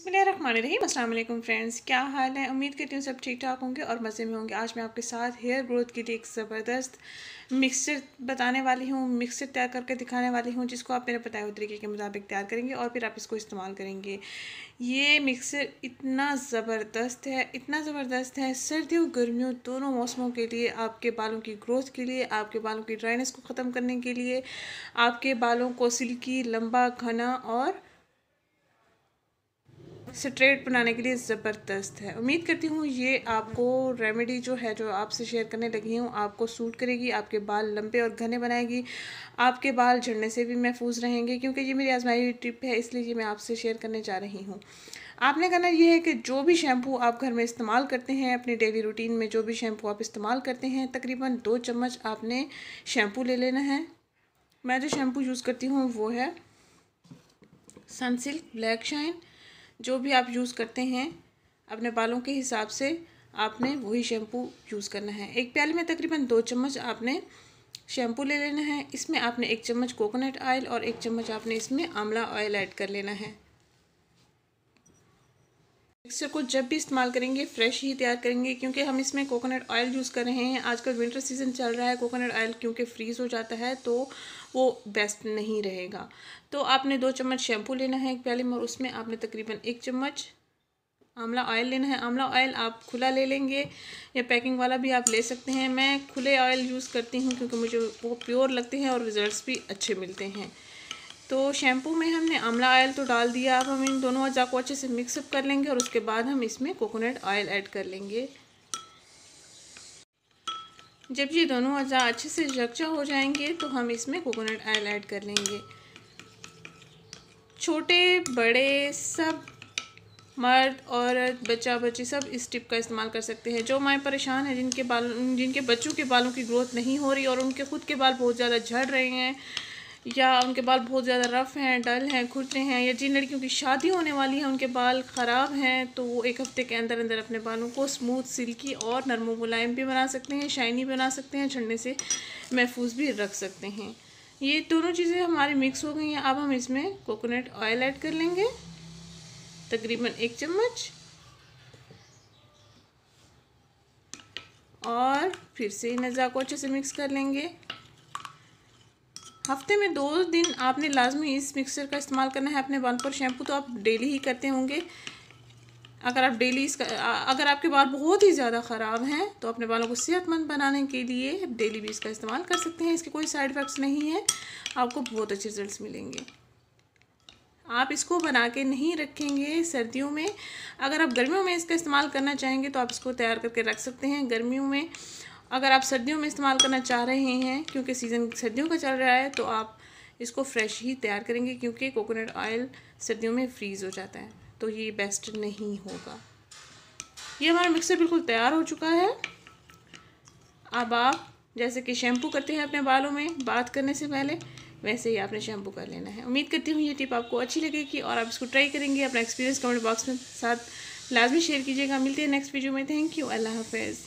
बसमीम अल्लाम फ्रेंड्स, क्या हाल है? उम्मीद करती हूँ सब ठीक ठाक होंगे और मज़े में होंगे। आज मैं आपके साथ हेयर ग्रोथ के लिए एक ज़बरदस्त मिक्सर बताने वाली हूँ मिक्सर तैयार करके दिखाने वाली हूँ, जिसको आप मेरे बताए हुए तरीके के मुताबिक तैयार करेंगे और फिर आप इसको इस्तेमाल करेंगे। ये मिक्सर इतना ज़बरदस्त है, इतना ज़बरदस्त है। सर्दियों, गर्मियों, दोनों मौसमों के लिए, आपके बालों की ग्रोथ के लिए, आपके बालों की ड्राइनेस को ख़त्म करने के लिए, आपके बालों को सिल्की, लंबा, घना और स्ट्रेट बनाने के लिए ज़बरदस्त है। उम्मीद करती हूँ ये आपको रेमेडी जो है, जो आपसे शेयर करने लगी हूँ, आपको सूट करेगी, आपके बाल लंबे और घने बनाएगी। आपके बाल झड़ने से भी महफूज रहेंगे, क्योंकि ये मेरी आजमाई हुई टिप है, इसलिए ये मैं आपसे शेयर करने जा रही हूँ। आपने करना यह है कि जो भी शैम्पू आप घर में इस्तेमाल करते हैं, अपनी डेली रूटीन में जो भी शैम्पू आप इस्तेमाल करते हैं, तकरीबन दो चम्मच आपने शैम्पू ले लेना है। मैं जो शैम्पू यूज़ करती हूँ वो है सनसिल्क ब्लैक शाइन जो भी आप यूज़ करते हैं, अपने बालों के हिसाब से आपने वही शैम्पू यूज़ करना है। एक प्याले में तकरीबन दो चम्मच आपने शैम्पू ले लेना है। इसमें आपने एक चम्मच कोकोनट ऑयल और एक चम्मच आपने इसमें आंवला ऑयल ऐड कर लेना है। मिक्सर को जब भी इस्तेमाल करेंगे फ्रेश ही तैयार करेंगे, क्योंकि हम इसमें कोकोनट ऑयल यूज़ कर रहे हैं। आजकल विंटर सीज़न चल रहा है कोकोनट ऑयल क्योंकि फ्रीज़ हो जाता है तो वो बेस्ट नहीं रहेगा। तो आपने दो चम्मच शैम्पू लेना है एक प्याले में और उसमें आपने तकरीबन एक चम्मच आंवला ऑयल लेना है। आंवला ऑयल आप खुला ले लेंगे या पैकिंग वाला भी आप ले सकते हैं। मैं खुले ऑयल यूज़ करती हूँ क्योंकि मुझे वो प्योर लगते हैं और रिज़ल्ट भी अच्छे मिलते हैं। तो शैम्पू में हमने आंवला ऑयल तो डाल दिया। अब हम इन दोनों अज़ा को अच्छे से मिक्सअप कर लेंगे और उसके बाद हम इसमें कोकोनट ऑयल ऐड कर लेंगे। जब ये दोनों अज़ा अच्छे से यकजा हो जाएँगे तो हम इसमें कोकोनट आयल ऐड कर लेंगे। छोटे, बड़े, सब मर्द, औरत, बच्चा, बच्ची सब इस टिप का इस्तेमाल कर सकते हैं। जो माएँ परेशान हैं, जिनके बाल, जिनके बच्चों के बालों की ग्रोथ नहीं हो रही और उनके खुद के बाल बहुत ज़्यादा झड़ रहे हैं या उनके बाल बहुत ज़्यादा रफ़ हैं, डल हैं खुरते हैं या जिन लड़कियों की शादी होने वाली है, उनके बाल ख़राब हैं तो वो एक हफ़्ते के अंदर अंदर अपने बालों को स्मूथ सिल्की और नरमो मुलायम भी बना सकते हैं शाइनी बना सकते हैं झंडे से महफूज भी रख सकते हैं। ये दोनों चीज़ें हमारी मिक्स हो गई हैं। अब हम इसमें कोकोनट ऑयल ऐड कर लेंगे। तकरीबन एक चम्मच। और फिर से नज़ा को अच्छे से मिक्स कर लेंगे। हफ़्ते में दो दिन आपने लाजमी इस मिक्सर का इस्तेमाल करना है अपने बाल पर। शैम्पू तो आप डेली ही करते होंगे। अगर आप डेली इसका अगर आपके बाल बहुत ही ज़्यादा ख़राब हैं तो अपने बालों को सेहतमंद बनाने के लिए डेली भी इसका इस्तेमाल कर सकते हैं। इसके कोई साइड इफ़ेक्ट्स नहीं है। आपको बहुत अच्छे रिज़ल्ट मिलेंगे। आप इसको बना के नहीं रखेंगे सर्दियों में। अगर आप गर्मियों में इसका इस्तेमाल करना चाहेंगे तो आप इसको तैयार करके रख सकते हैं। गर्मियों में अगर आप सर्दियों में इस्तेमाल करना चाह रहे हैं, क्योंकि सीज़न सर्दियों का चल रहा है तो आप इसको फ्रेश ही तैयार करेंगे, क्योंकि कोकोनट ऑयल सर्दियों में फ्रीज़ हो जाता है। तो ये बेस्ट नहीं होगा। ये हमारा मिक्सर बिल्कुल तैयार हो चुका है। अब आप, जैसे कि शैम्पू करते हैं अपने बालों में, बात करने से पहले, वैसे ही आपने शैम्पू कर लेना है। उम्मीद करती हूँ ये टिप आपको अच्छी लगेगी, और आप इसको ट्राई करेंगे अपना एक्सपीरियंस कमेंट बॉक्स में साथ लाजमी शेयर कीजिएगा। मिलते हैं नेक्स्ट वीडियो में। थैंक यू अल्लाह हाफिज़